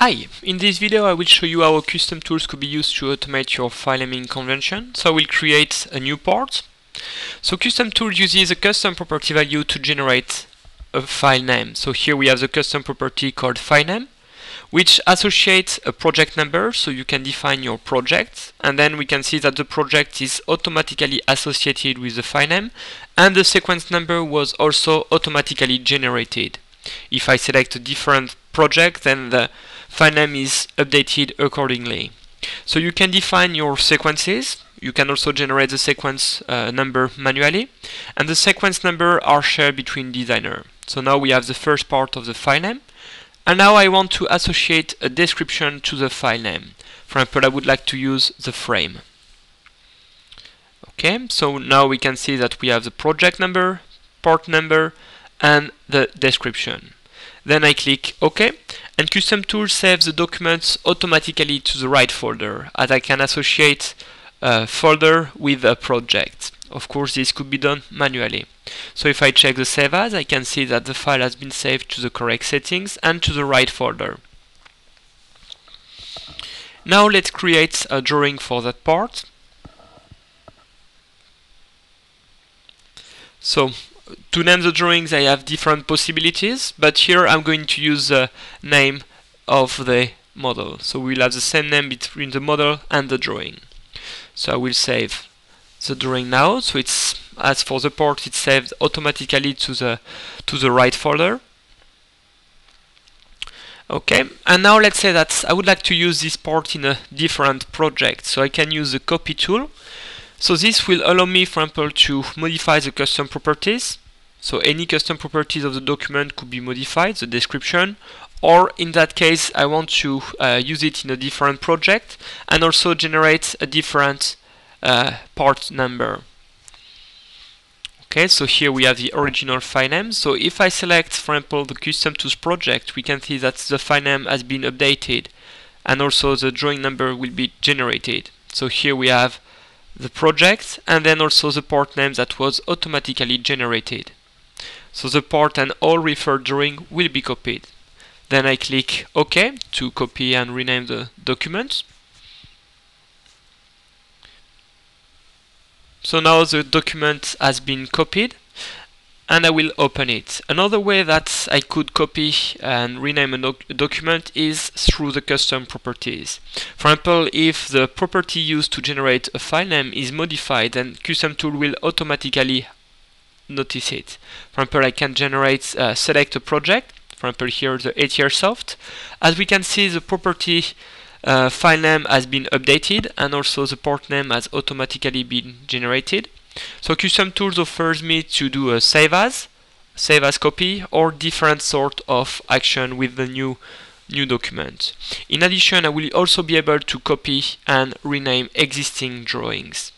Hi, in this video I will show you how custom tools could be used to automate your file naming convention. So I will create a new part. So custom tool uses a custom property value to generate a file name. So here we have the custom property called file name, which associates a project number so you can define your project and then we can see that the project is automatically associated with the file name and the sequence number was also automatically generated. If I select a different project then the file name is updated accordingly. So you can define your sequences, you can also generate the sequence uh, number manually, and the sequence number are shared between designer. So now we have the first part of the filename. and now I want to associate a description to the filename. For example, I would like to use the frame. Okay, so now we can see that we have the project number, part number, and the description. Then I click OK, and Custom Tool saves the documents automatically to the right folder, as I can associate a folder with a project. Of course, this could be done manually. So if I check the Save As, I can see that the file has been saved to the correct settings and to the right folder. Now let's create a drawing for that part. So to name the drawings I have different possibilities but here I'm going to use the name of the model. So we'll have the same name between the model and the drawing. So I will save the drawing now. So it's as for the port it's saved automatically to the to the right folder. Okay and now let's say that I would like to use this port in a different project. So I can use the copy tool so this will allow me, for example, to modify the custom properties. So any custom properties of the document could be modified, the description, or in that case I want to uh, use it in a different project and also generate a different uh, part number. Okay, so here we have the original file name. So if I select, for example, the custom tools project, we can see that the file name has been updated and also the drawing number will be generated. So here we have the project and then also the part name that was automatically generated. So the part and all referred drawing will be copied. Then I click OK to copy and rename the document. So now the document has been copied and I will open it. Another way that I could copy and rename a, doc document is through the custom properties. For example, if the property used to generate a file name is modified, then custom tool will automatically notice it. For example, I can generate, uh, select a project, for example here the ATRsoft. As we can see, the property uh, file name has been updated and also the port name has automatically been generated. So Custom Tools offers me to do a save as, save as copy, or different sort of action with the new new document. In addition, I will also be able to copy and rename existing drawings.